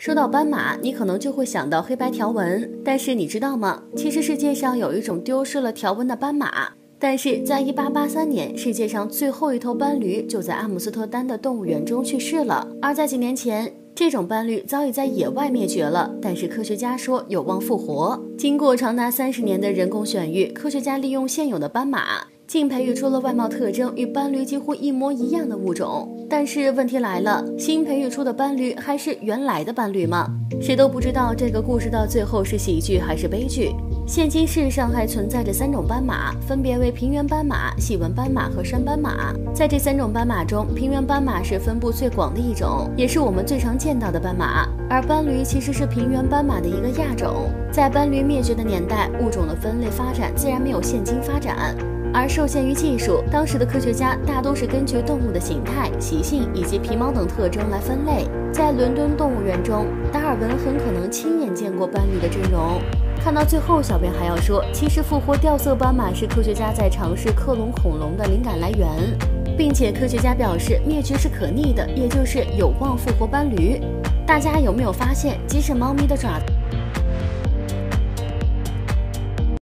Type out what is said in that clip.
说到斑马，你可能就会想到黑白条纹，但是你知道吗？其实世界上有一种丢失了条纹的斑马，但是在一八八三年，世界上最后一头斑驴就在阿姆斯特丹的动物园中去世了。而在几年前，这种斑驴早已在野外灭绝了，但是科学家说有望复活。经过长达三十年的人工选育，科学家利用现有的斑马。竟培育出了外貌特征与斑驴几乎一模一样的物种，但是问题来了，新培育出的斑驴还是原来的斑驴吗？谁都不知道这个故事到最后是喜剧还是悲剧。现今世上还存在着三种斑马，分别为平原斑马、细纹斑马和山斑马。在这三种斑马中，平原斑马是分布最广的一种，也是我们最常见到的斑马。而斑驴其实是平原斑马的一个亚种。在斑驴灭绝的年代，物种的分类发展自然没有现今发展。而受限于技术，当时的科学家大都是根据动物的形态、习性以及皮毛等特征来分类。在伦敦动物园中，达尔文很可能亲眼见过斑驴的真容。看到最后，小编还要说，其实复活掉色斑马是科学家在尝试克隆恐龙的灵感来源，并且科学家表示灭绝是可逆的，也就是有望复活斑驴。大家有没有发现，即使猫咪的爪？